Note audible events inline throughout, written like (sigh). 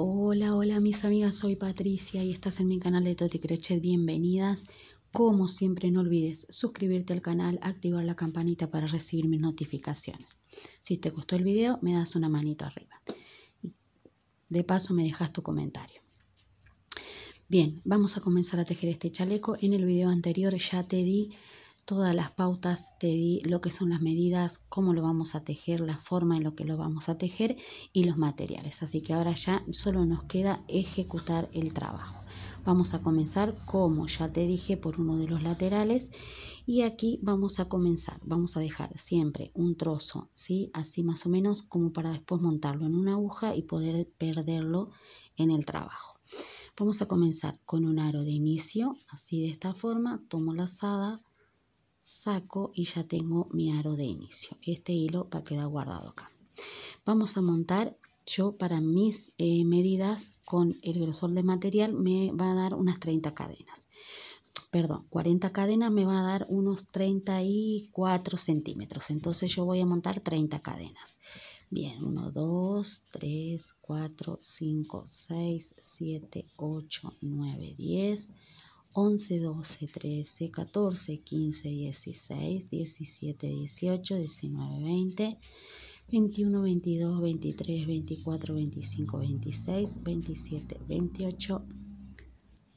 Hola, hola mis amigas, soy Patricia y estás en mi canal de Toti Crochet. Bienvenidas. Como siempre, no olvides suscribirte al canal, activar la campanita para recibir mis notificaciones. Si te gustó el video, me das una manito arriba. De paso, me dejas tu comentario. Bien, vamos a comenzar a tejer este chaleco. En el video anterior ya te di todas las pautas, te di lo que son las medidas, cómo lo vamos a tejer, la forma en lo que lo vamos a tejer y los materiales. Así que ahora ya solo nos queda ejecutar el trabajo. Vamos a comenzar como ya te dije por uno de los laterales y aquí vamos a comenzar. Vamos a dejar siempre un trozo, ¿sí? Así más o menos como para después montarlo en una aguja y poder perderlo en el trabajo. Vamos a comenzar con un aro de inicio, así de esta forma, tomo la lazada, saco y ya tengo mi aro de inicio. Este hilo va a quedar guardado acá. Vamos a montar, yo para mis eh, medidas con el grosor de material me va a dar unas 30 cadenas. Perdón, 40 cadenas me va a dar unos 34 centímetros. Entonces yo voy a montar 30 cadenas. Bien, 1, 2, 3, 4, 5, 6, 7, 8, 9, 10, 11, 12, 13, 14, 15, 16, 17, 18, 19, 20, 21, 22, 23, 24, 25, 26, 27, 28,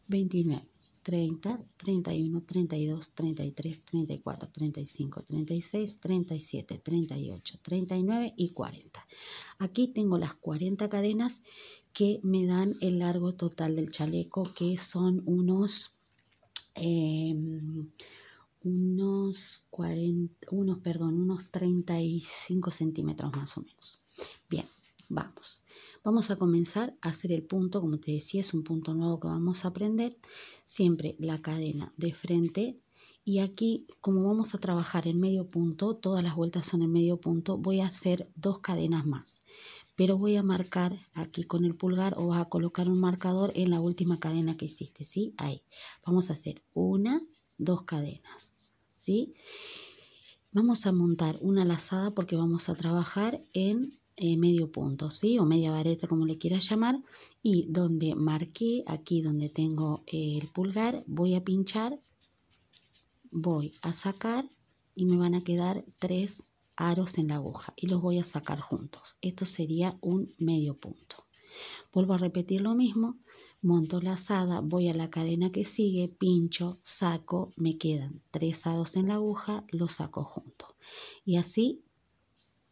29, 30, 31, 32, 33, 34, 35, 36, 37, 38, 39 y 40. Aquí tengo las 40 cadenas que me dan el largo total del chaleco, que son unos Em, unos 40, unos, perdón, unos 35 centímetros más o menos. Bien, vamos. Vamos a comenzar a hacer el punto, como te decía, es un punto nuevo que vamos a aprender. Siempre la cadena de frente y aquí, como vamos a trabajar en medio punto, todas las vueltas son en medio punto, voy a hacer dos cadenas más pero voy a marcar aquí con el pulgar o vas a colocar un marcador en la última cadena que hiciste, ¿sí? Ahí. Vamos a hacer una, dos cadenas, ¿sí? Vamos a montar una lazada porque vamos a trabajar en eh, medio punto, ¿sí? O media vareta, como le quieras llamar. Y donde marqué, aquí donde tengo el pulgar, voy a pinchar, voy a sacar y me van a quedar tres aros en la aguja y los voy a sacar juntos. Esto sería un medio punto. Vuelvo a repetir lo mismo, monto la lazada, voy a la cadena que sigue, pincho, saco, me quedan tres aros en la aguja, los saco juntos. Y así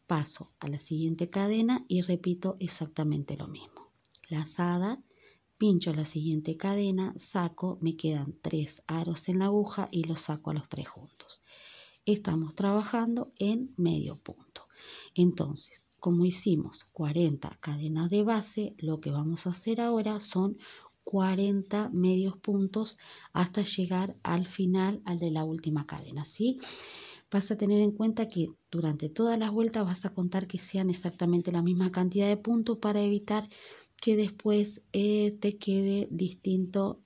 paso a la siguiente cadena y repito exactamente lo mismo. Lazada, pincho la siguiente cadena, saco, me quedan tres aros en la aguja y los saco a los tres juntos estamos trabajando en medio punto. Entonces, como hicimos 40 cadenas de base, lo que vamos a hacer ahora son 40 medios puntos hasta llegar al final, al de la última cadena, ¿sí? Vas a tener en cuenta que durante todas las vueltas vas a contar que sean exactamente la misma cantidad de puntos para evitar que después eh, te quede distinto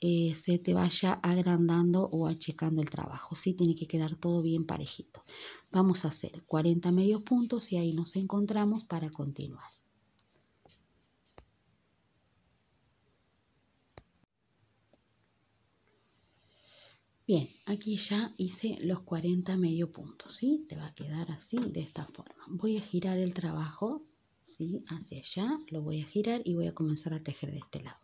eh, se te vaya agrandando o achecando el trabajo. Sí, tiene que quedar todo bien parejito. Vamos a hacer 40 medios puntos y ahí nos encontramos para continuar. Bien, aquí ya hice los 40 medio puntos, ¿sí? Te va a quedar así, de esta forma. Voy a girar el trabajo, ¿sí? Hacia allá, lo voy a girar y voy a comenzar a tejer de este lado.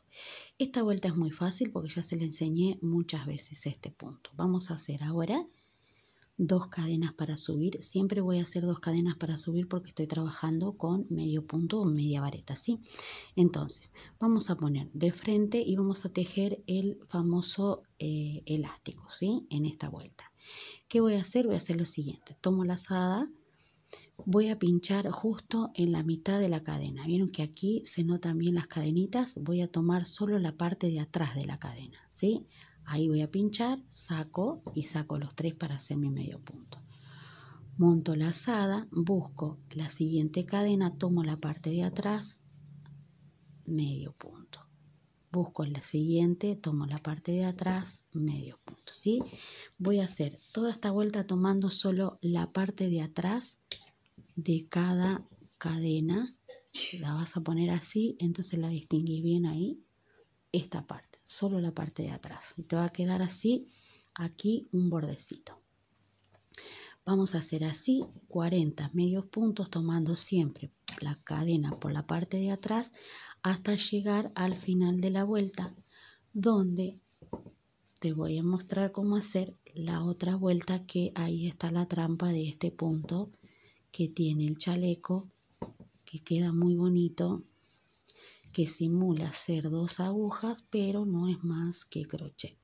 Esta vuelta es muy fácil porque ya se le enseñé muchas veces este punto. Vamos a hacer ahora dos cadenas para subir. Siempre voy a hacer dos cadenas para subir porque estoy trabajando con medio punto o media vareta, ¿sí? Entonces, vamos a poner de frente y vamos a tejer el famoso eh, elástico, ¿sí? En esta vuelta. ¿Qué voy a hacer? Voy a hacer lo siguiente. Tomo la asada voy a pinchar justo en la mitad de la cadena. Vieron que aquí se notan bien las cadenitas. Voy a tomar solo la parte de atrás de la cadena, ¿sí? Ahí voy a pinchar, saco y saco los tres para hacer mi medio punto. Monto la asada, busco la siguiente cadena, tomo la parte de atrás, medio punto. Busco la siguiente, tomo la parte de atrás, medio punto, ¿sí? Voy a hacer toda esta vuelta tomando solo la parte de atrás de cada cadena la vas a poner así, entonces la distinguís bien ahí, esta parte, solo la parte de atrás. Y te va a quedar así, aquí un bordecito. Vamos a hacer así 40 medios puntos tomando siempre la cadena por la parte de atrás hasta llegar al final de la vuelta donde te voy a mostrar cómo hacer la otra vuelta que ahí está la trampa de este punto que tiene el chaleco que queda muy bonito que simula ser dos agujas pero no es más que crochet.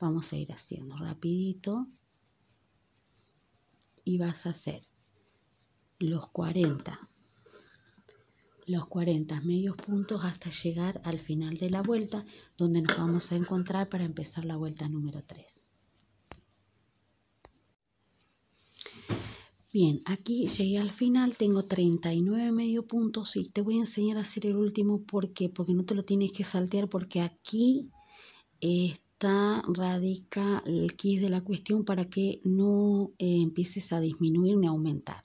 Vamos a ir haciendo rapidito y vas a hacer los 40 los 40 medios puntos hasta llegar al final de la vuelta donde nos vamos a encontrar para empezar la vuelta número 3 Bien, aquí llegué al final, tengo 39 medio puntos y te voy a enseñar a hacer el último. ¿Por qué? Porque no te lo tienes que saltear porque aquí radica el kit de la cuestión para que no eh, empieces a disminuir ni aumentar.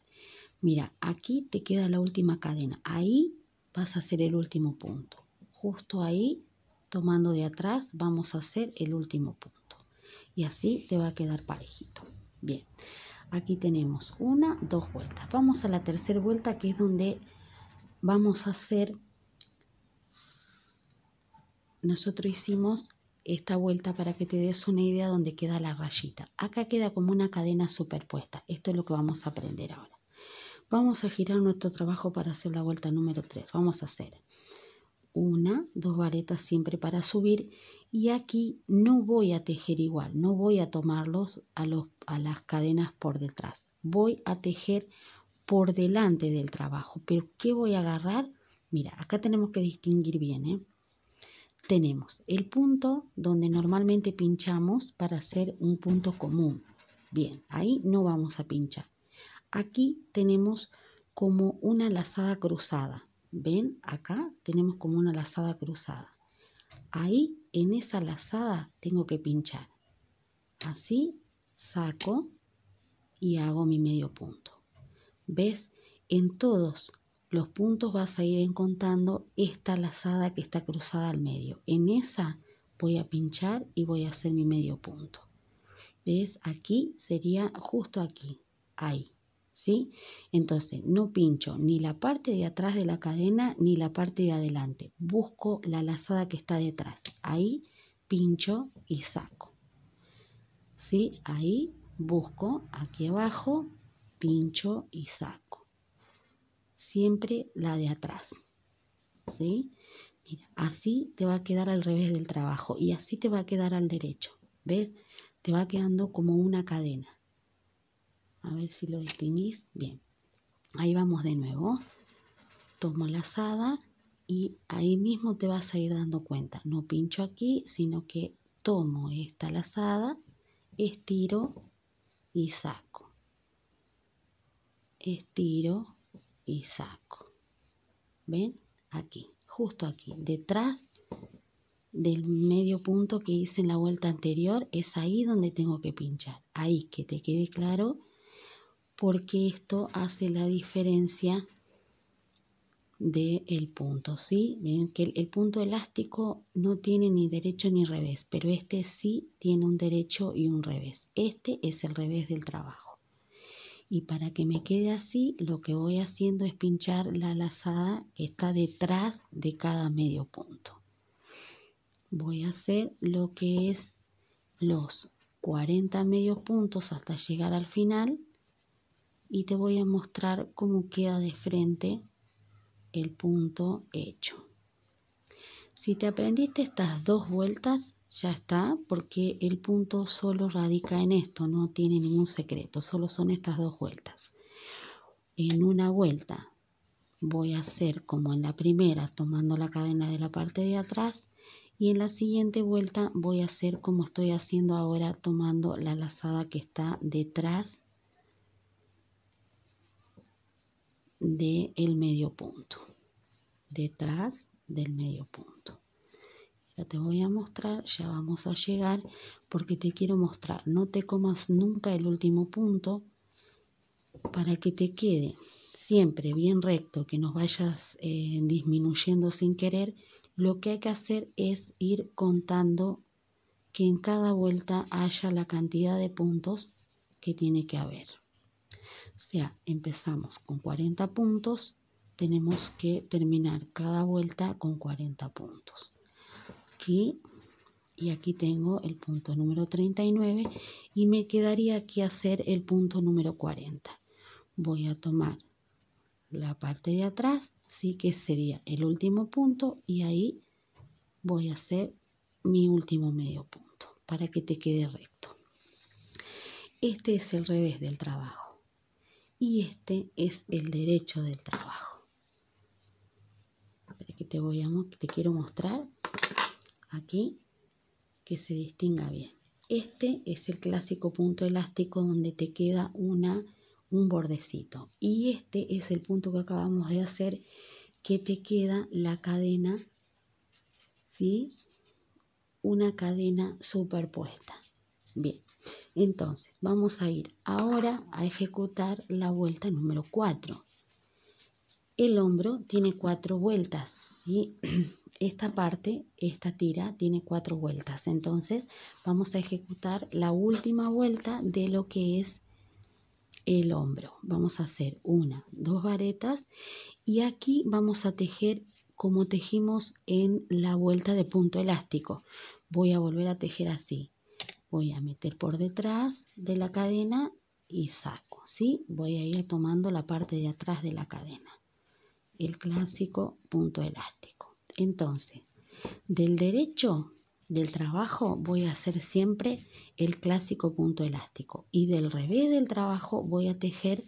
Mira, aquí te queda la última cadena. Ahí vas a hacer el último punto. Justo ahí, tomando de atrás, vamos a hacer el último punto. Y así te va a quedar parejito. Bien. Aquí tenemos una, dos vueltas. Vamos a la tercera vuelta que es donde vamos a hacer, nosotros hicimos esta vuelta para que te des una idea donde queda la rayita. Acá queda como una cadena superpuesta. Esto es lo que vamos a aprender ahora. Vamos a girar nuestro trabajo para hacer la vuelta número 3. Vamos a hacer una, dos varetas siempre para subir y aquí no voy a tejer igual, no voy a tomarlos a, los, a las cadenas por detrás, voy a tejer por delante del trabajo, pero ¿qué voy a agarrar? Mira, acá tenemos que distinguir bien, ¿eh? Tenemos el punto donde normalmente pinchamos para hacer un punto común. Bien, ahí no vamos a pinchar. Aquí tenemos como una lazada cruzada. ¿Ven? Acá tenemos como una lazada cruzada. Ahí, en esa lazada, tengo que pinchar. Así, saco y hago mi medio punto. ¿Ves? En todos los puntos vas a ir encontrando esta lazada que está cruzada al medio. En esa voy a pinchar y voy a hacer mi medio punto. ¿Ves? Aquí sería justo aquí, ahí. ¿sí? Entonces, no pincho ni la parte de atrás de la cadena ni la parte de adelante. Busco la lazada que está detrás. Ahí pincho y saco. ¿Sí? Ahí busco aquí abajo, pincho y saco. Siempre la de atrás. ¿Sí? Mira, así te va a quedar al revés del trabajo y así te va a quedar al derecho. ¿Ves? Te va quedando como una cadena. A ver si lo distinguís. Bien. Ahí vamos de nuevo. Tomo la lazada y ahí mismo te vas a ir dando cuenta. No pincho aquí, sino que tomo esta lazada, estiro y saco. Estiro y saco. ¿Ven? Aquí, justo aquí, detrás del medio punto que hice en la vuelta anterior, es ahí donde tengo que pinchar. Ahí que te quede claro porque esto hace la diferencia del el punto, ¿sí? Ven que el, punto elástico no tiene ni derecho ni revés, pero este sí tiene un derecho y un revés. Este es el revés del trabajo. Y para que me quede así, lo que voy haciendo es pinchar la lazada que está detrás de cada medio punto. Voy a hacer lo que es los 40 medios puntos hasta llegar al final y te voy a mostrar cómo queda de frente el punto hecho. Si te aprendiste estas dos vueltas, ya está, porque el punto solo radica en esto, no tiene ningún secreto, solo son estas dos vueltas. En una vuelta voy a hacer como en la primera, tomando la cadena de la parte de atrás, y en la siguiente vuelta voy a hacer como estoy haciendo ahora, tomando la lazada que está detrás del el medio punto detrás del medio punto ya te voy a mostrar ya vamos a llegar porque te quiero mostrar no te comas nunca el último punto para que te quede siempre bien recto, que nos vayas eh, disminuyendo sin querer, lo que hay que hacer es ir contando que en cada vuelta haya la cantidad de puntos que tiene que haber. O sea, empezamos con 40 puntos, tenemos que terminar cada vuelta con 40 puntos. Aquí y aquí tengo el punto número 39 y me quedaría aquí hacer el punto número 40. Voy a tomar la parte de atrás, sí que sería el último punto y ahí voy a hacer mi último medio punto para que te quede recto. Este es el revés del trabajo y este es el derecho del trabajo. que te voy a te quiero mostrar aquí que se distinga bien. Este es el clásico punto elástico donde te queda una un bordecito. Y este es el punto que acabamos de hacer, que te queda la cadena, ¿sí? Una cadena superpuesta. Bien, entonces vamos a ir ahora a ejecutar la vuelta número 4. El hombro tiene cuatro vueltas, ¿sí? (clears throat) Esta parte, esta tira, tiene cuatro vueltas. Entonces vamos a ejecutar la última vuelta de lo que es el hombro. Vamos a hacer una, dos varetas y aquí vamos a tejer como tejimos en la vuelta de punto elástico. Voy a volver a tejer así. Voy a meter por detrás de la cadena y saco, ¿sí? Voy a ir tomando la parte de atrás de la cadena. El clásico punto elástico. Entonces, del derecho del trabajo voy a hacer siempre el clásico punto elástico y del revés del trabajo voy a tejer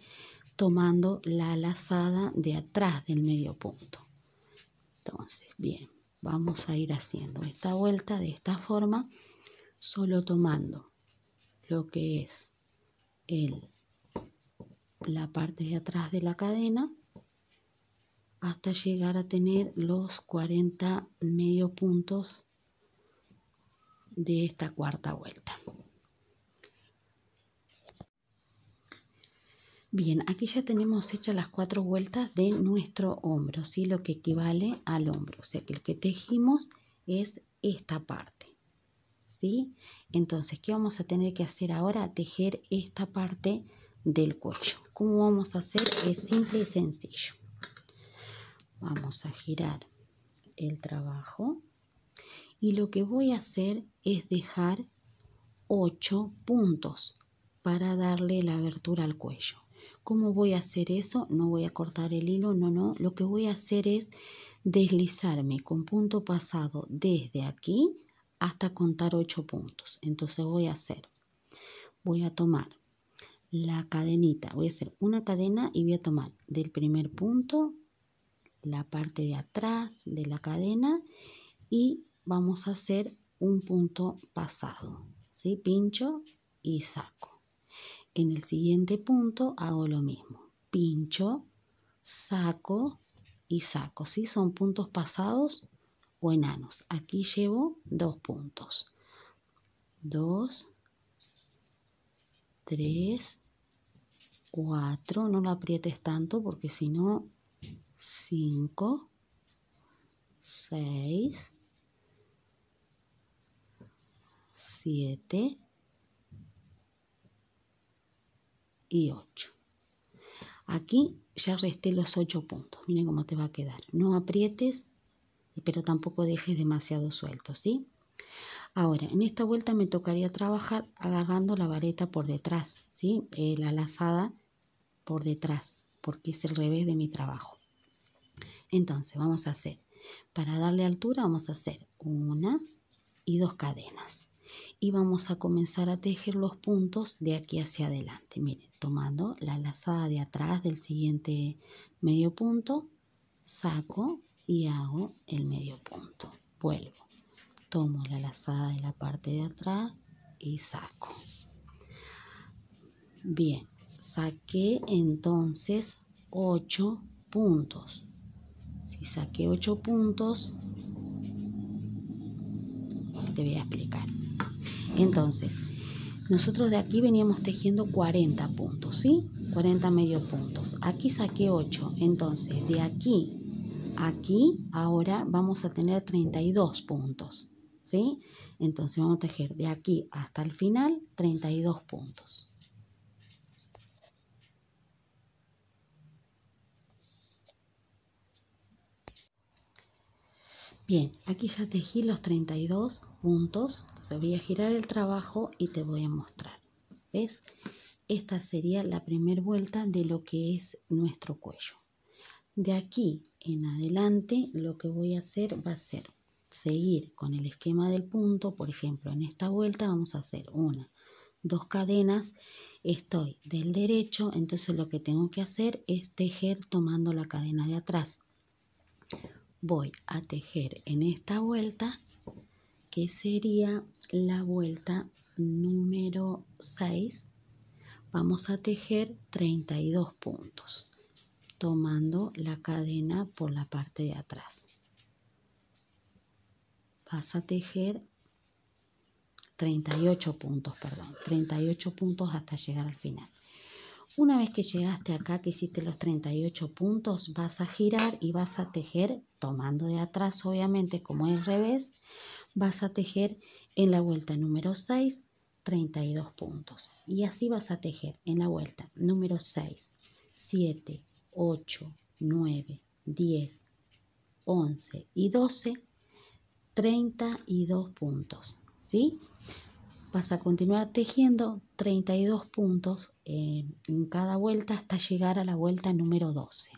tomando la lazada de atrás del medio punto. Entonces, bien, vamos a ir haciendo esta vuelta de esta forma, solo tomando lo que es el, la parte de atrás de la cadena hasta llegar a tener los 40 medio puntos de esta cuarta vuelta. Bien, aquí ya tenemos hechas las cuatro vueltas de nuestro hombro, ¿sí? lo que equivale al hombro. O sea que el que tejimos es esta parte. ¿sí? Entonces, ¿qué vamos a tener que hacer ahora? Tejer esta parte del cuello. ¿Cómo vamos a hacer? Es simple y sencillo. Vamos a girar el trabajo y lo que voy a hacer es dejar 8 puntos para darle la abertura al cuello. ¿Cómo voy a hacer eso? No voy a cortar el hilo, no, no. Lo que voy a hacer es deslizarme con punto pasado desde aquí hasta contar 8 puntos. Entonces voy a hacer, voy a tomar la cadenita, voy a hacer una cadena y voy a tomar del primer punto la parte de atrás de la cadena y vamos a hacer un punto pasado. ¿sí? Pincho y saco. En el siguiente punto hago lo mismo. Pincho, saco y saco. ¿sí? Son puntos pasados o enanos. Aquí llevo dos puntos. Dos, tres, cuatro. No lo aprietes tanto porque si no, cinco, seis, 7 y 8. Aquí ya resté los 8 puntos. Miren cómo te va a quedar. No aprietes, pero tampoco dejes demasiado suelto, ¿sí? Ahora, en esta vuelta me tocaría trabajar agarrando la vareta por detrás, ¿sí? Eh, la lazada por detrás, porque es el revés de mi trabajo. Entonces, vamos a hacer, para darle altura, vamos a hacer una y dos cadenas y vamos a comenzar a tejer los puntos de aquí hacia adelante. Miren, tomando la lazada de atrás del siguiente medio punto, saco y hago el medio punto. Vuelvo, tomo la lazada de la parte de atrás y saco. Bien, saqué entonces 8 puntos. Si saqué 8 puntos, te voy a explicar. Entonces, nosotros de aquí veníamos tejiendo 40 puntos, ¿sí? 40 medio puntos. Aquí saqué 8, entonces de aquí a aquí ahora vamos a tener 32 puntos. ¿Sí? Entonces vamos a tejer de aquí hasta el final 32 puntos. Bien, aquí ya tejí los 32 puntos. Entonces voy a girar el trabajo y te voy a mostrar. ¿Ves? Esta sería la primera vuelta de lo que es nuestro cuello. De aquí en adelante lo que voy a hacer va a ser seguir con el esquema del punto. Por ejemplo, en esta vuelta vamos a hacer una, dos cadenas. Estoy del derecho, entonces lo que tengo que hacer es tejer tomando la cadena de atrás voy a tejer en esta vuelta que sería la vuelta número 6 vamos a tejer 32 puntos tomando la cadena por la parte de atrás. Vas a tejer 38 puntos perdón 38 puntos hasta llegar al final una vez que llegaste acá, que hiciste los 38 puntos, vas a girar y vas a tejer, tomando de atrás obviamente como el revés, vas a tejer en la vuelta número 6, 32 puntos. Y así vas a tejer en la vuelta número 6, 7, 8, 9, 10, 11 y 12, 32 puntos. ¿Sí? Vas a continuar tejiendo 32 puntos en, cada vuelta hasta llegar a la vuelta número 12.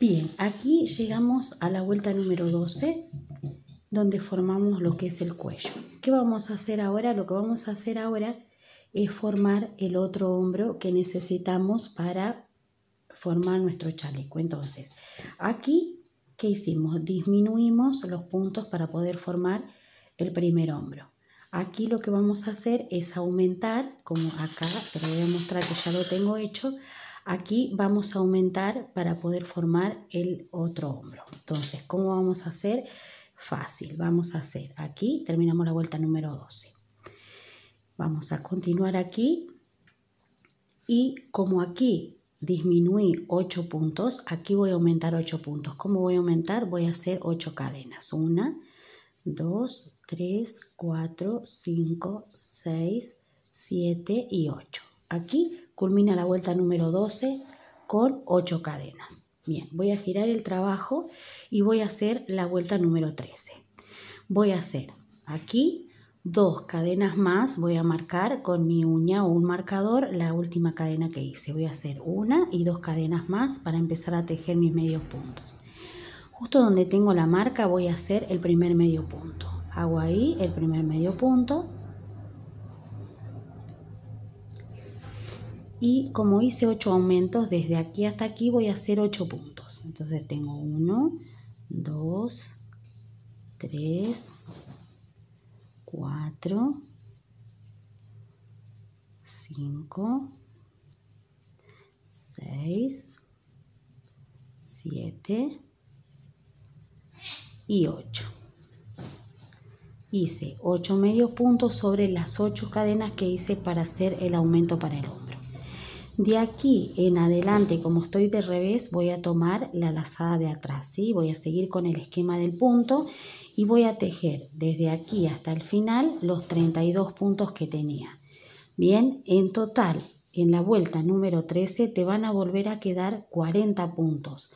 Bien, aquí llegamos a la vuelta número 12, donde formamos lo que es el cuello. ¿Qué vamos a hacer ahora? Lo que vamos a hacer ahora es formar el otro hombro que necesitamos para formar nuestro chaleco. Entonces, aquí ¿qué hicimos? Disminuimos los puntos para poder formar el primer hombro. Aquí lo que vamos a hacer es aumentar, como acá, te voy a mostrar que ya lo tengo hecho, aquí vamos a aumentar para poder formar el otro hombro. Entonces, ¿cómo vamos a hacer? Fácil, vamos a hacer aquí, terminamos la vuelta número 12. Vamos a continuar aquí y como aquí disminuí 8 puntos, aquí voy a aumentar 8 puntos. ¿Cómo voy a aumentar? Voy a hacer 8 cadenas. 1, 2, 3, 4, 5, 6, 7 y 8. Aquí culmina la vuelta número 12 con 8 cadenas. Bien, voy a girar el trabajo y voy a hacer la vuelta número 13. Voy a hacer aquí dos cadenas más voy a marcar con mi uña o un marcador la última cadena que hice. Voy a hacer una y dos cadenas más para empezar a tejer mis medios puntos. Justo donde tengo la marca voy a hacer el primer medio punto. Hago ahí el primer medio punto. Y como hice 8 aumentos desde aquí hasta aquí voy a hacer 8 puntos. Entonces tengo 1 2 3 4, 5, 6, 7 y 8. Hice 8 medios puntos sobre las 8 cadenas que hice para hacer el aumento para el hombro. De aquí en adelante, como estoy de revés, voy a tomar la lazada de atrás, ¿sí? Voy a seguir con el esquema del punto y voy a tejer desde aquí hasta el final los 32 puntos que tenía. Bien, en total, en la vuelta número 13 te van a volver a quedar 40 puntos.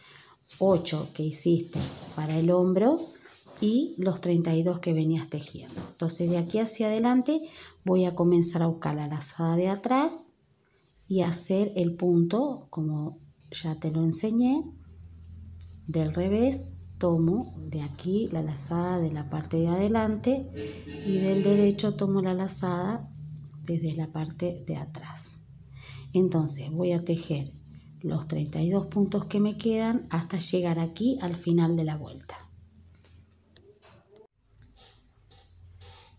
8 que hiciste para el hombro y los 32 que venías tejiendo. Entonces de aquí hacia adelante voy a comenzar a buscar la lazada de atrás y hacer el punto como ya te lo enseñé del revés tomo de aquí la lazada de la parte de adelante y del derecho tomo la lazada desde la parte de atrás. Entonces voy a tejer los 32 puntos que me quedan hasta llegar aquí al final de la vuelta.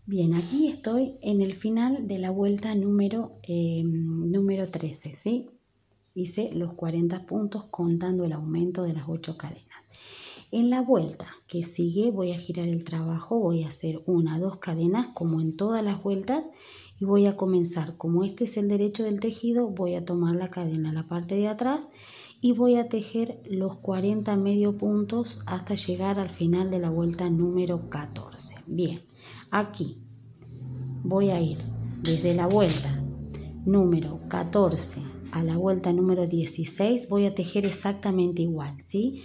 Bien, aquí estoy en el final de la vuelta número, eh, número 13, ¿sí? Hice los 40 puntos contando el aumento de las 8 cadenas. En la vuelta que sigue voy a girar el trabajo, voy a hacer una, dos cadenas como en todas las vueltas y voy a comenzar, como este es el derecho del tejido, voy a tomar la cadena la parte de atrás y voy a tejer los 40 medio puntos hasta llegar al final de la vuelta número 14. Bien, aquí voy a ir desde la vuelta número 14 a la vuelta número 16 voy a tejer exactamente igual, ¿sí?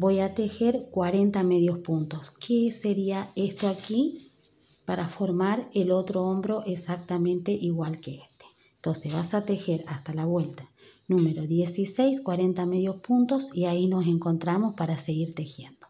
Voy a tejer 40 medios puntos. ¿Qué sería esto aquí? Para formar el otro hombro exactamente igual que este. Entonces vas a tejer hasta la vuelta número 16, 40 medios puntos y ahí nos encontramos para seguir tejiendo.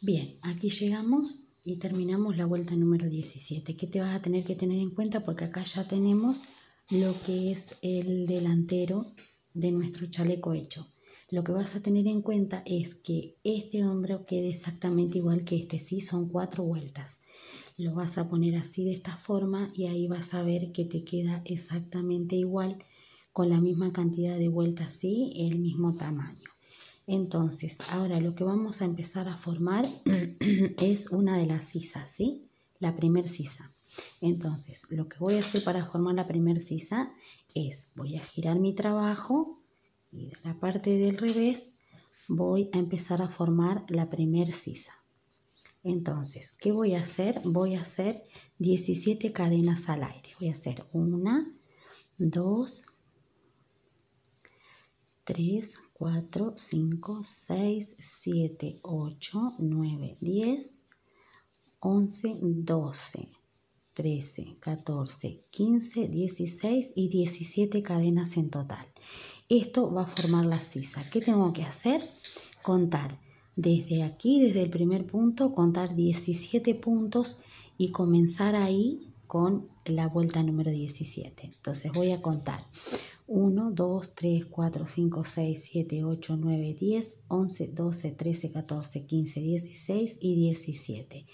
Bien, aquí llegamos y terminamos la vuelta número 17. ¿Qué te vas a tener que tener en cuenta? Porque acá ya tenemos lo que es el delantero de nuestro chaleco hecho. Lo que vas a tener en cuenta es que este hombro quede exactamente igual que este, sí, son cuatro vueltas lo vas a poner así de esta forma y ahí vas a ver que te queda exactamente igual con la misma cantidad de vueltas, ¿sí? El mismo tamaño. Entonces, ahora lo que vamos a empezar a formar (clears throat) es una de las sisas, ¿sí? La primer sisa. Entonces, lo que voy a hacer para formar la primer sisa es, voy a girar mi trabajo y de la parte del revés voy a empezar a formar la primer sisa. Entonces, ¿qué voy a hacer? Voy a hacer 17 cadenas al aire. Voy a hacer una, dos, tres, cuatro, cinco, seis, siete, ocho, nueve, diez, once, doce, trece, catorce, quince, dieciséis y 17 cadenas en total. Esto va a formar la sisa. ¿Qué tengo que hacer? Contar desde aquí, desde el primer punto, contar 17 puntos y comenzar ahí con la vuelta número 17. Entonces voy a contar 1, 2, 3, 4, 5, 6, 7, 8, 9, 10, 11, 12, 13, 14, 15, 16 y 17.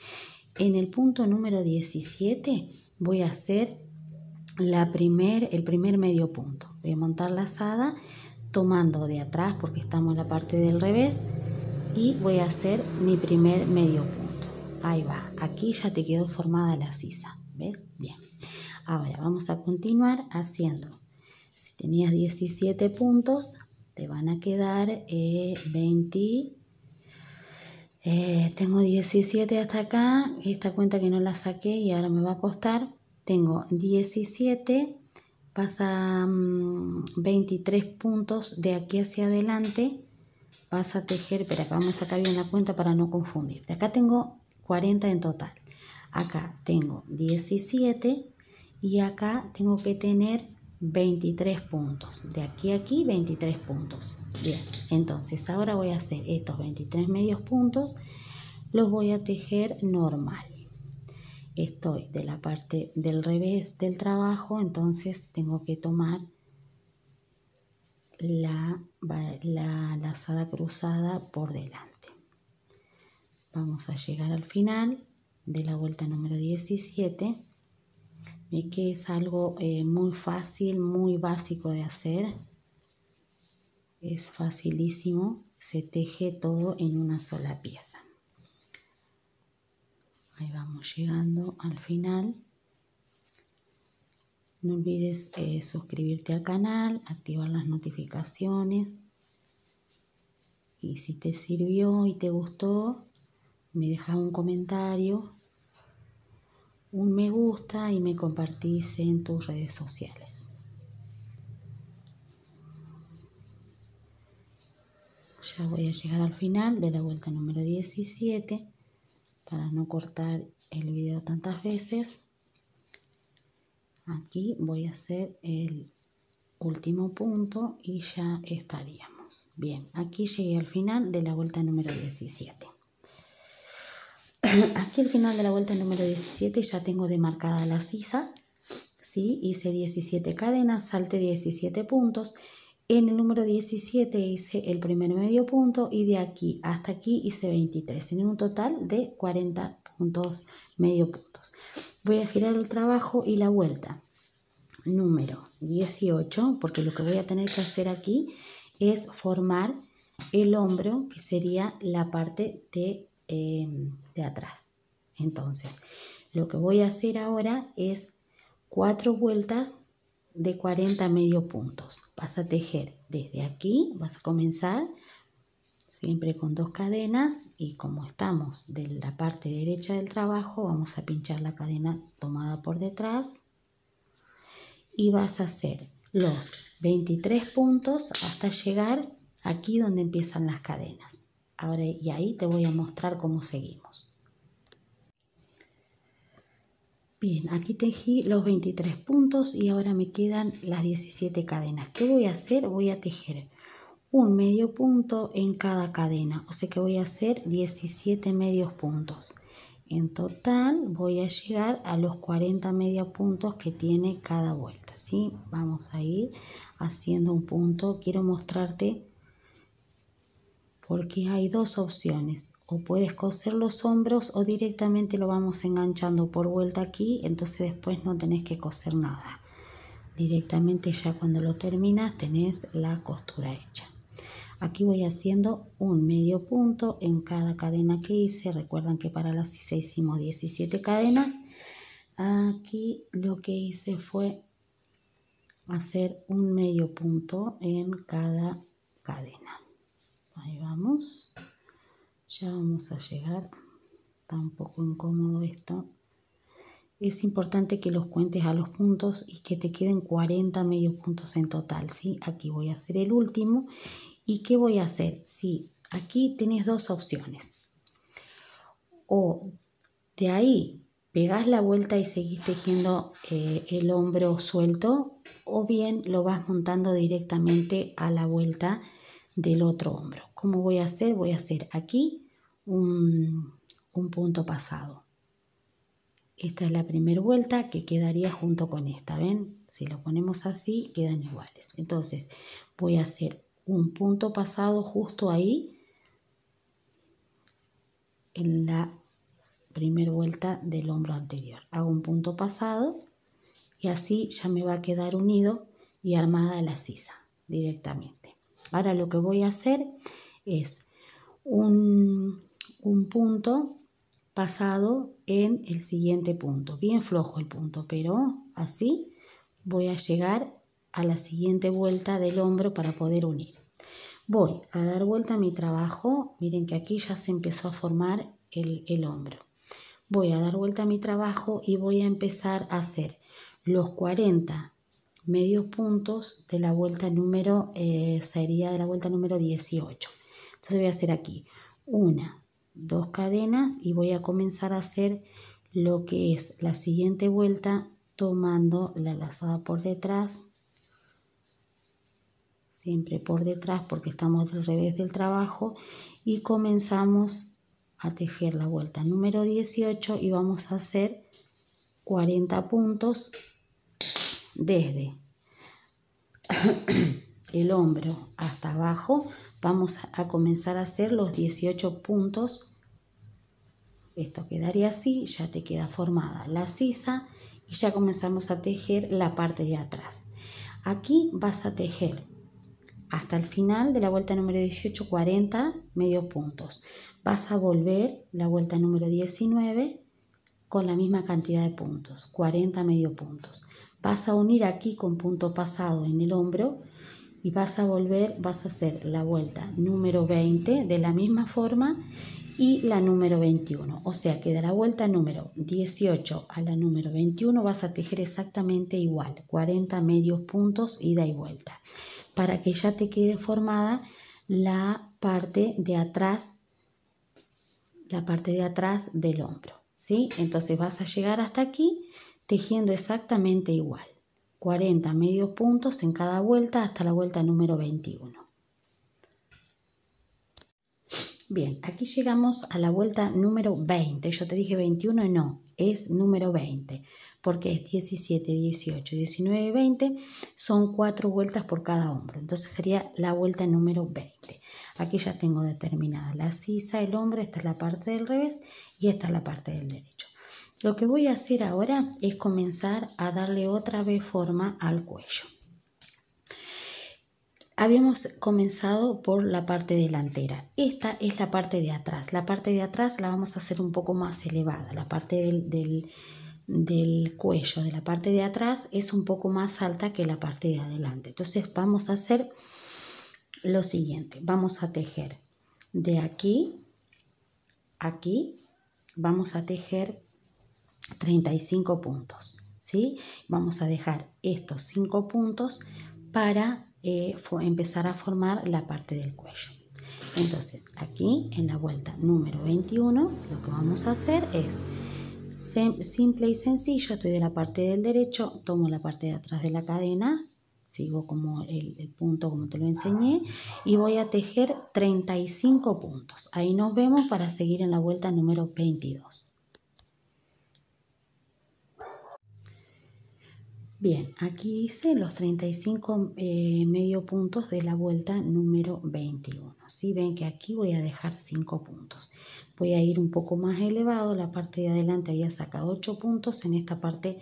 En el punto número 17 voy a hacer la primer, el primer medio punto. Voy a montar la asada tomando de atrás porque estamos en la parte del revés y voy a hacer mi primer medio punto. Ahí va, aquí ya te quedó formada la sisa, ¿ves? Bien. Ahora vamos a continuar haciendo. Si tenías 17 puntos, te van a quedar 20. Eh, tengo 17 hasta acá, esta cuenta que no la saqué y ahora me va a costar. Tengo 17, pasa 23 puntos de aquí hacia adelante vas a tejer, espera, vamos a sacar bien la cuenta para no confundir. De acá tengo 40 en total. Acá tengo 17 y acá tengo que tener 23 puntos. De aquí a aquí 23 puntos. Bien, entonces ahora voy a hacer estos 23 medios puntos. Los voy a tejer normal. Estoy de la parte del revés del trabajo, entonces tengo que tomar la, la lazada cruzada por delante. Vamos a llegar al final de la vuelta número 17. Que es algo eh, muy fácil, muy básico de hacer. Es facilísimo, se teje todo en una sola pieza. Ahí vamos llegando al final. No olvides eh, suscribirte al canal, activar las notificaciones. Y si te sirvió y te gustó, me dejas un comentario, un me gusta y me compartís en tus redes sociales. Ya voy a llegar al final de la vuelta número 17 para no cortar el video tantas veces. Aquí voy a hacer el último punto y ya estaríamos. Bien aquí llegué al final de la vuelta número 17 (coughs) aquí al final de la vuelta número 17 ya tengo demarcada la sisa ¿sí? hice 17 cadenas salte 17 puntos. En el número 17 hice el primer medio punto y de aquí hasta aquí hice 23 en un total de 40 puntos medio puntos. Voy a girar el trabajo y la vuelta. Número 18, porque lo que voy a tener que hacer aquí es formar el hombro, que sería la parte de, eh, de atrás. Entonces, lo que voy a hacer ahora es cuatro vueltas de 40 medio puntos. Vas a tejer desde aquí, vas a comenzar siempre con dos cadenas y como estamos de la parte derecha del trabajo, vamos a pinchar la cadena tomada por detrás y vas a hacer los 23 puntos hasta llegar aquí donde empiezan las cadenas. Ahora y ahí te voy a mostrar cómo seguimos. Bien, aquí tejí los 23 puntos y ahora me quedan las 17 cadenas. ¿Qué voy a hacer? Voy a tejer un medio punto en cada cadena, o sea que voy a hacer 17 medios puntos. En total voy a llegar a los 40 medios puntos que tiene cada vuelta, ¿sí? Vamos a ir haciendo un punto. Quiero mostrarte porque hay dos opciones. O puedes coser los hombros o directamente lo vamos enganchando por vuelta aquí, entonces después no tenés que coser nada. Directamente ya cuando lo terminas tenés la costura hecha. Aquí voy haciendo un medio punto en cada cadena que hice. Recuerdan que para las 6 hicimos 17 cadenas. Aquí lo que hice fue hacer un medio punto en cada cadena. Ahí vamos. Ya vamos a llegar. Está un poco incómodo esto. Es importante que los cuentes a los puntos y que te queden 40 medios puntos en total. ¿sí? Aquí voy a hacer el último. ¿Y qué voy a hacer? Sí, aquí tienes dos opciones. O de ahí pegas la vuelta y seguís tejiendo eh, el hombro suelto o bien lo vas montando directamente a la vuelta del otro hombro. ¿Cómo voy a hacer? Voy a hacer aquí un, punto pasado. Esta es la primera vuelta que quedaría junto con esta, ¿ven? Si lo ponemos así, quedan iguales. Entonces, voy a hacer un punto pasado justo ahí en la primera vuelta del hombro anterior. Hago un punto pasado y así ya me va a quedar unido y armada la sisa directamente. Ahora lo que voy a hacer es un, punto pasado en el siguiente punto. Bien flojo el punto, pero así voy a llegar a la siguiente vuelta del hombro para poder unir. Voy a dar vuelta a mi trabajo. Miren que aquí ya se empezó a formar el, el hombro. Voy a dar vuelta a mi trabajo y voy a empezar a hacer los 40 medios puntos de la vuelta número, eh, sería de la vuelta número 18. Entonces voy a hacer aquí una, dos cadenas y voy a comenzar a hacer lo que es la siguiente vuelta tomando la lazada por detrás, siempre por detrás porque estamos del revés del trabajo y comenzamos a tejer la vuelta número 18 y vamos a hacer 40 puntos desde (coughs) el hombro hasta abajo vamos a comenzar a hacer los 18 puntos. Esto quedaría así ya te queda formada la sisa y ya comenzamos a tejer la parte de atrás. Aquí vas a tejer hasta el final de la vuelta número 18 40 medio puntos. Vas a volver la vuelta número 19 con la misma cantidad de puntos 40 medio puntos vas a unir aquí con punto pasado en el hombro y vas a volver, vas a hacer la vuelta número 20 de la misma forma y la número 21. O sea que de la vuelta número 18 a la número 21 vas a tejer exactamente igual, 40 medios puntos ida y vuelta, para que ya te quede formada la parte de atrás, la parte de atrás del hombro. ¿sí? Entonces vas a llegar hasta aquí tejiendo exactamente igual. 40 medios puntos en cada vuelta hasta la vuelta número 21. Bien, aquí llegamos a la vuelta número 20. Yo te dije 21 y no, es número 20, porque es 17, 18, 19 y 20. Son cuatro vueltas por cada hombro. Entonces sería la vuelta número 20. Aquí ya tengo determinada la sisa, el hombro, esta es la parte del revés y esta es la parte del derecho. Lo que voy a hacer ahora es comenzar a darle otra vez forma al cuello. Habíamos comenzado por la parte delantera. Esta es la parte de atrás. La parte de atrás la vamos a hacer un poco más elevada. La parte del, del, cuello de la parte de atrás es un poco más alta que la parte de adelante. Entonces vamos a hacer lo siguiente. Vamos a tejer de aquí, aquí, vamos a tejer 35 puntos. ¿sí? Vamos a dejar estos 5 puntos para eh, empezar a formar la parte del cuello. Entonces, aquí en la vuelta número 21, lo que vamos a hacer es simple y sencillo, estoy de la parte del derecho, tomo la parte de atrás de la cadena, sigo como el, el, punto como te lo enseñé y voy a tejer 35 puntos. Ahí nos vemos para seguir en la vuelta número 22. Bien, aquí hice los 35 eh, medio puntos de la vuelta número 21. ¿sí? Ven que aquí voy a dejar 5 puntos. Voy a ir un poco más elevado. La parte de adelante había sacado 8 puntos. En esta parte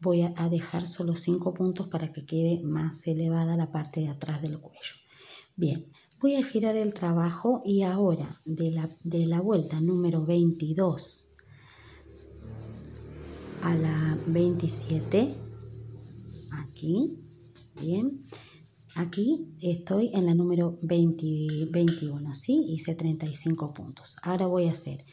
voy a dejar solo 5 puntos para que quede más elevada la parte de atrás del cuello. Bien, voy a girar el trabajo y ahora de la, de la vuelta número 22 a la 27 aquí, bien. Aquí estoy en la número 21, ¿sí? Hice 35 puntos. Ahora voy a hacer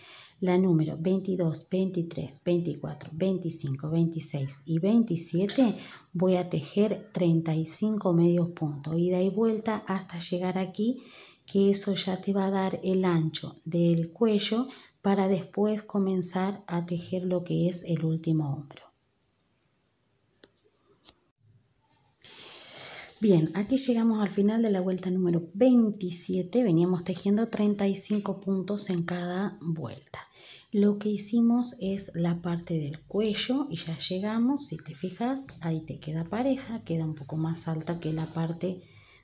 la número 22, 23, 24, 25, 26 y 27. Voy a tejer 35 medios puntos, ida y vuelta hasta llegar aquí, que eso ya te va a dar el ancho del cuello para después comenzar a tejer lo que es el último hombro. Bien, aquí llegamos al final de la vuelta número 27. Veníamos tejiendo 35 puntos en cada vuelta. Lo que hicimos es la parte del cuello y ya llegamos, si te fijas, ahí te queda pareja, queda un poco más alta que la parte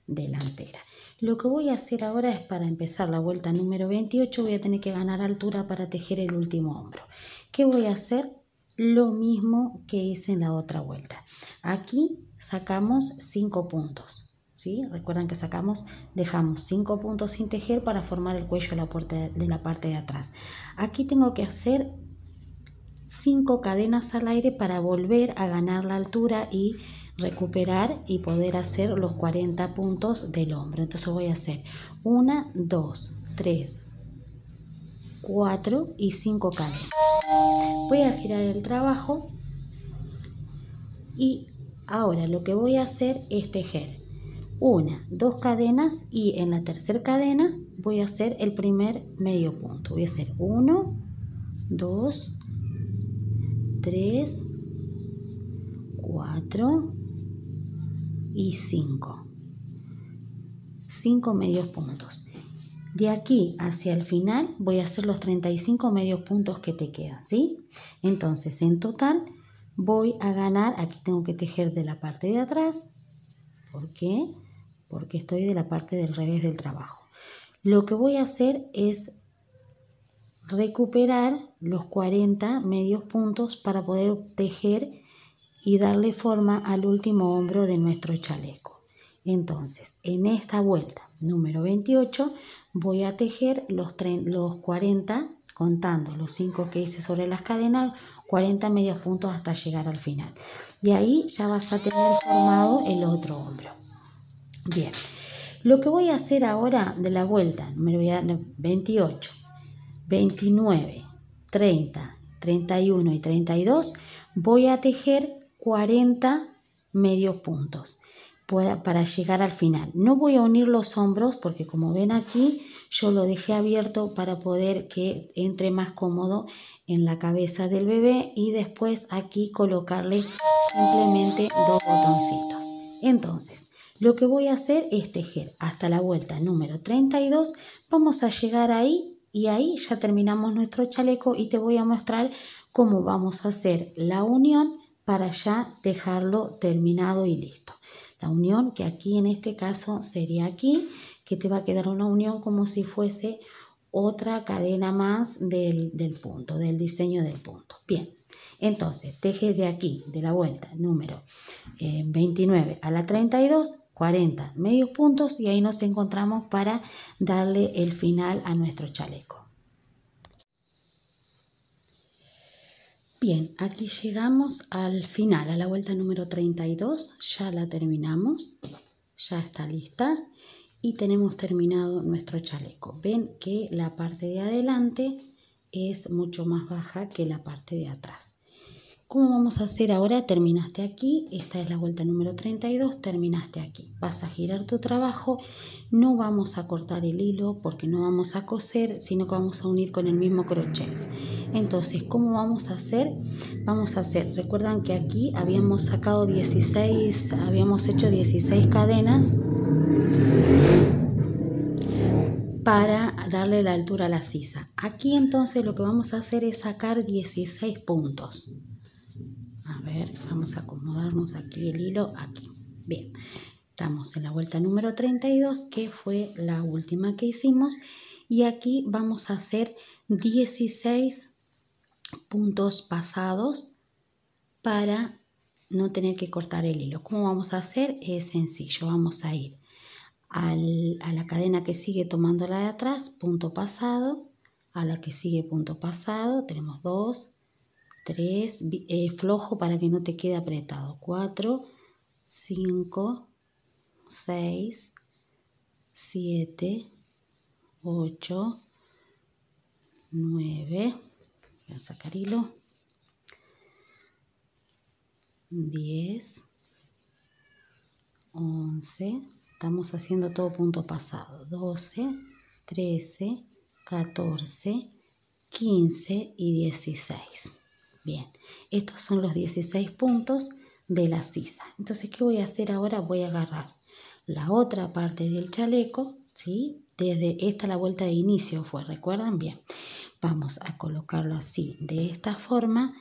delantera. Lo que voy a hacer ahora es para empezar la vuelta número 28, voy a tener que ganar altura para tejer el último hombro. ¿Qué voy a hacer? Lo mismo que hice en la otra vuelta. Aquí sacamos 5 puntos. ¿sí? Recuerdan que sacamos, dejamos 5 puntos sin tejer para formar el cuello de la, parte de atrás. Aquí tengo que hacer 5 cadenas al aire para volver a ganar la altura y recuperar y poder hacer los 40 puntos del hombro. Entonces voy a hacer 1, 2, 3, 4 y 5 cadenas. Voy a girar el trabajo y Ahora lo que voy a hacer es tejer una, dos cadenas y en la tercera cadena voy a hacer el primer medio punto. Voy a hacer uno, dos, tres, cuatro y cinco. Cinco medios puntos. De aquí hacia el final voy a hacer los 35 medios puntos que te quedan, ¿sí? Entonces, en total voy a ganar, aquí tengo que tejer de la parte de atrás, ¿por qué? Porque estoy de la parte del revés del trabajo. Lo que voy a hacer es recuperar los 40 medios puntos para poder tejer y darle forma al último hombro de nuestro chaleco. Entonces, en esta vuelta número 28 voy a tejer los, los 40 contando los 5 que hice sobre las cadenas 40 medios puntos hasta llegar al final. Y ahí ya vas a tener formado el otro hombro. Bien, lo que voy a hacer ahora de la vuelta, número 28, 29, 30, 31 y 32, voy a tejer 40 medios puntos para llegar al final. No voy a unir los hombros porque como ven aquí yo lo dejé abierto para poder que entre más cómodo en la cabeza del bebé y después aquí colocarle simplemente dos botoncitos. Entonces, lo que voy a hacer es tejer hasta la vuelta número 32. Vamos a llegar ahí y ahí ya terminamos nuestro chaleco y te voy a mostrar cómo vamos a hacer la unión para ya dejarlo terminado y listo. La unión que aquí en este caso sería aquí, que te va a quedar una unión como si fuese otra cadena más del, punto, del diseño del punto. Bien, Entonces, tejes de aquí, de la vuelta, número 29 eh, a la 32, 40 medios puntos y ahí nos encontramos para darle el final a nuestro chaleco. Bien, aquí llegamos al final, a la vuelta número 32, ya la terminamos, ya está lista y tenemos terminado nuestro chaleco. Ven que la parte de adelante es mucho más baja que la parte de atrás. ¿Cómo vamos a hacer ahora? Terminaste aquí, esta es la vuelta número 32, terminaste aquí. Vas a girar tu trabajo, no vamos a cortar el hilo porque no vamos a coser, sino que vamos a unir con el mismo crochet. Entonces, ¿cómo vamos a hacer? Vamos a hacer, recuerdan que aquí habíamos sacado 16, habíamos hecho 16 cadenas para darle la altura a la sisa. Aquí entonces lo que vamos a hacer es sacar 16 puntos. Vamos a acomodarnos aquí el hilo, aquí. Bien, estamos en la vuelta número 32, que fue la última que hicimos. Y aquí vamos a hacer 16 puntos pasados para no tener que cortar el hilo. ¿Cómo vamos a hacer? Es sencillo, vamos a ir a la cadena que sigue tomando la de atrás, punto pasado, a la que sigue punto pasado, tenemos 2, 3, eh, flojo para que no te quede apretado, 4, 5, 6, 7, 8, 9, voy a sacar hilo, 10, 11, estamos haciendo todo punto pasado, 12, 13, 14, 15 y 16. Bien, estos son los 16 puntos de la sisa. Entonces, ¿qué voy a hacer ahora? Voy a agarrar la otra parte del chaleco, ¿sí? Desde esta la vuelta de inicio fue, ¿recuerdan? Bien, vamos a colocarlo así, de esta forma.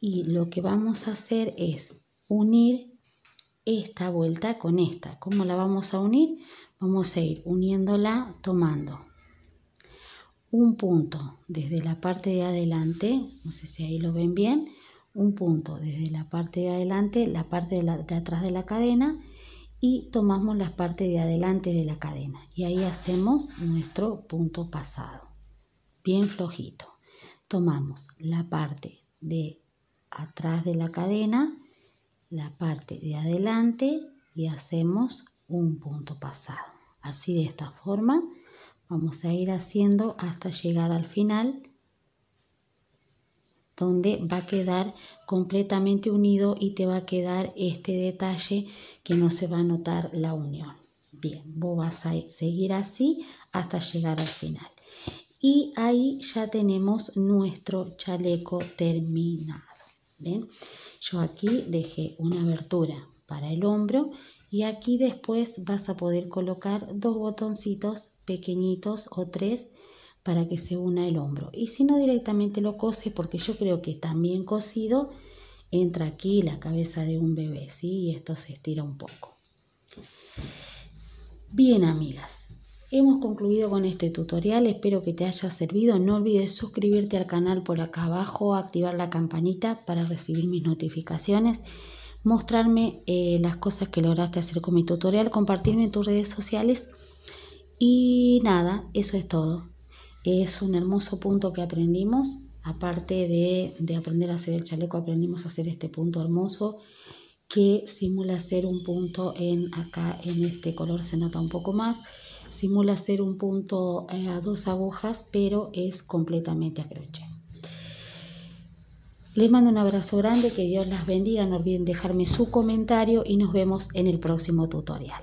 Y lo que vamos a hacer es unir esta vuelta con esta. ¿Cómo la vamos a unir? Vamos a ir uniéndola tomando un punto desde la parte de adelante, no sé si ahí lo ven bien, un punto desde la parte de adelante, la parte de, atrás de la cadena y tomamos la parte de adelante de la cadena y ahí hacemos nuestro punto pasado, bien flojito. Tomamos la parte de atrás de la cadena, la parte de adelante y hacemos un punto pasado. Así de esta forma Vamos a ir haciendo hasta llegar al final donde va a quedar completamente unido y te va a quedar este detalle que no se va a notar la unión. Bien, vos vas a seguir así hasta llegar al final. Y ahí ya tenemos nuestro chaleco terminado. ¿Ven? Yo aquí dejé una abertura para el hombro y aquí después vas a poder colocar dos botoncitos pequeñitos o tres para que se una el hombro. Y si no directamente lo cose, porque yo creo que también cosido, entra aquí la cabeza de un bebé, ¿sí? Y esto se estira un poco. Bien, amigas, hemos concluido con este tutorial. Espero que te haya servido. No olvides suscribirte al canal por acá abajo, activar la campanita para recibir mis notificaciones, mostrarme eh, las cosas que lograste hacer con mi tutorial, compartirme en tus redes sociales y nada, eso es todo. Es un hermoso punto que aprendimos. Aparte de, aprender a hacer el chaleco, aprendimos a hacer este punto hermoso que simula ser un punto en acá en este color se nota un poco más simula ser un punto eh, a dos agujas pero es completamente a crochet les mando un abrazo grande que Dios las bendiga no olviden dejarme su comentario y nos vemos en el próximo tutorial